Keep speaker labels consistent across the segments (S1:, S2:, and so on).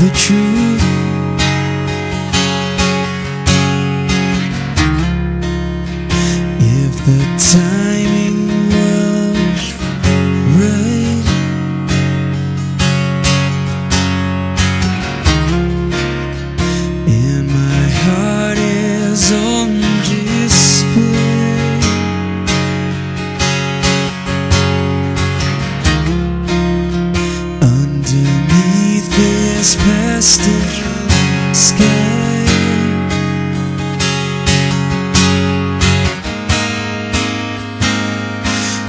S1: the truth. If the timing was right And my heart is open plastic sky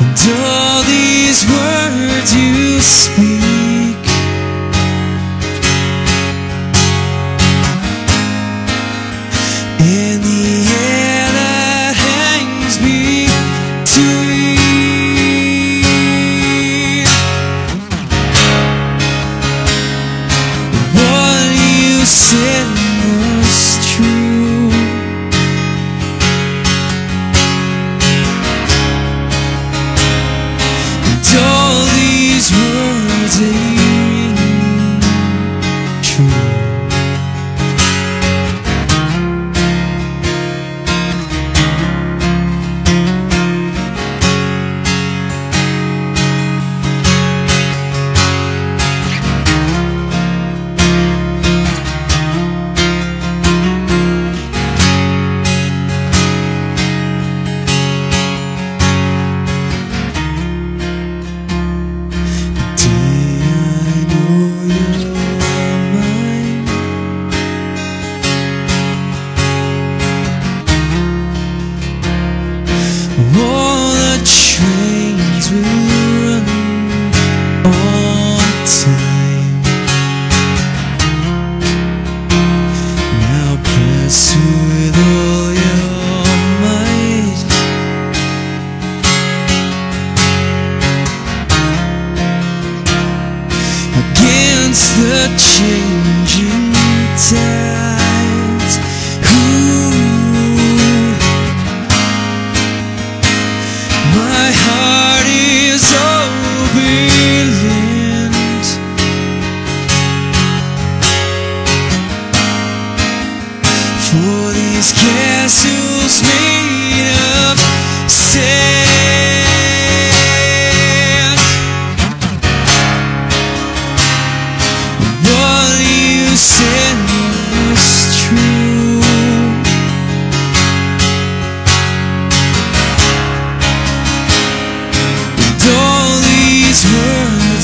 S1: And all these words you speak sin is true. And all these words. Oh.